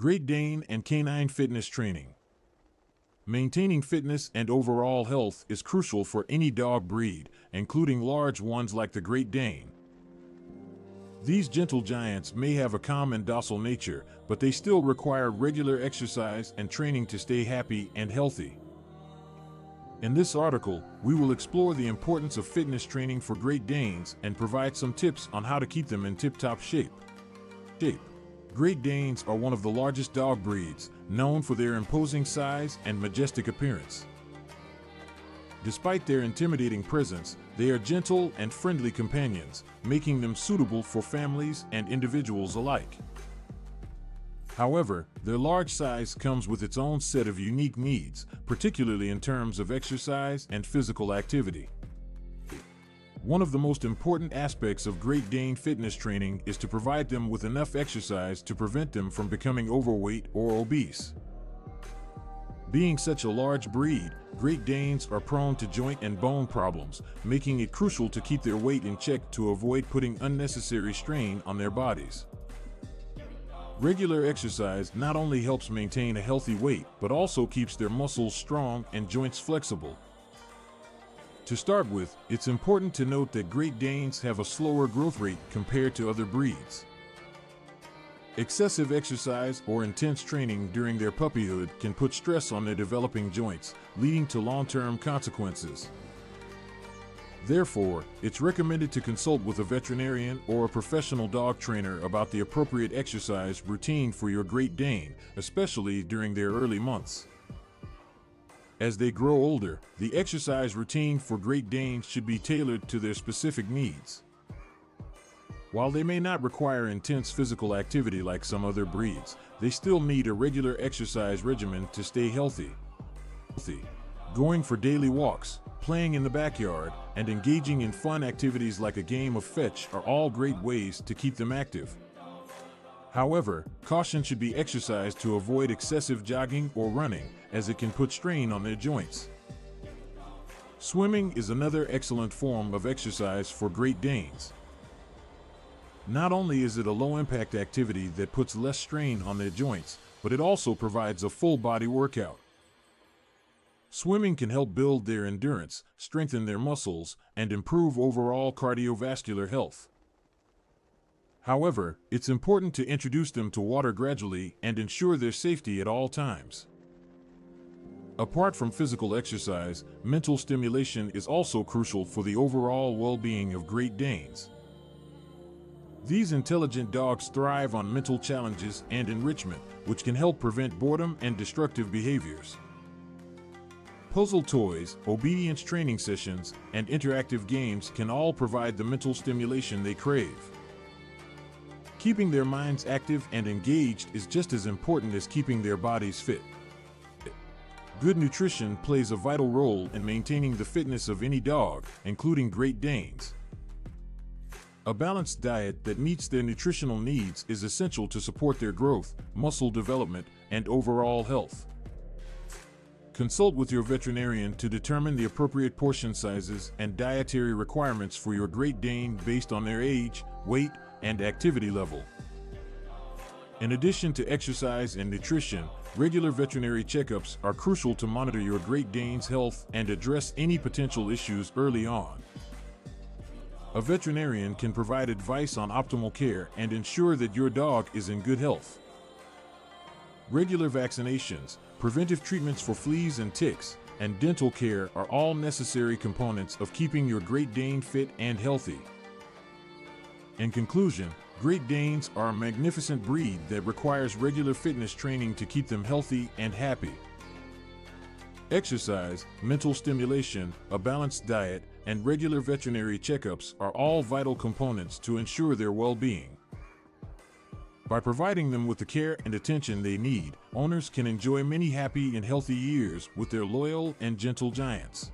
Great Dane and Canine Fitness Training. Maintaining fitness and overall health is crucial for any dog breed, including large ones like the Great Dane. These gentle giants may have a calm and docile nature, but they still require regular exercise and training to stay happy and healthy. In this article, we will explore the importance of fitness training for Great Danes and provide some tips on how to keep them in tip-top shape. Shape. Great Danes are one of the largest dog breeds, known for their imposing size and majestic appearance. Despite their intimidating presence, they are gentle and friendly companions, making them suitable for families and individuals alike. However, their large size comes with its own set of unique needs, particularly in terms of exercise and physical activity. One of the most important aspects of Great Dane fitness training is to provide them with enough exercise to prevent them from becoming overweight or obese. Being such a large breed, Great Danes are prone to joint and bone problems, making it crucial to keep their weight in check to avoid putting unnecessary strain on their bodies. Regular exercise not only helps maintain a healthy weight, but also keeps their muscles strong and joints flexible. To start with, it's important to note that Great Danes have a slower growth rate compared to other breeds. Excessive exercise or intense training during their puppyhood can put stress on their developing joints, leading to long-term consequences. Therefore, it's recommended to consult with a veterinarian or a professional dog trainer about the appropriate exercise routine for your Great Dane, especially during their early months. As they grow older, the exercise routine for Great Danes should be tailored to their specific needs. While they may not require intense physical activity like some other breeds, they still need a regular exercise regimen to stay healthy. Going for daily walks, playing in the backyard, and engaging in fun activities like a game of fetch are all great ways to keep them active. However, caution should be exercised to avoid excessive jogging or running, as it can put strain on their joints. Swimming is another excellent form of exercise for Great Danes. Not only is it a low impact activity that puts less strain on their joints, but it also provides a full body workout. Swimming can help build their endurance, strengthen their muscles, and improve overall cardiovascular health. However, it's important to introduce them to water gradually and ensure their safety at all times. Apart from physical exercise, mental stimulation is also crucial for the overall well-being of Great Danes. These intelligent dogs thrive on mental challenges and enrichment, which can help prevent boredom and destructive behaviors. Puzzle toys, obedience training sessions, and interactive games can all provide the mental stimulation they crave. Keeping their minds active and engaged is just as important as keeping their bodies fit. Good nutrition plays a vital role in maintaining the fitness of any dog, including Great Danes. A balanced diet that meets their nutritional needs is essential to support their growth, muscle development, and overall health. Consult with your veterinarian to determine the appropriate portion sizes and dietary requirements for your Great Dane based on their age, weight, and activity level. In addition to exercise and nutrition, regular veterinary checkups are crucial to monitor your Great Dane's health and address any potential issues early on. A veterinarian can provide advice on optimal care and ensure that your dog is in good health. Regular vaccinations, preventive treatments for fleas and ticks, and dental care are all necessary components of keeping your Great Dane fit and healthy. In conclusion, Great Danes are a magnificent breed that requires regular fitness training to keep them healthy and happy. Exercise, mental stimulation, a balanced diet, and regular veterinary checkups are all vital components to ensure their well-being. By providing them with the care and attention they need, owners can enjoy many happy and healthy years with their loyal and gentle giants.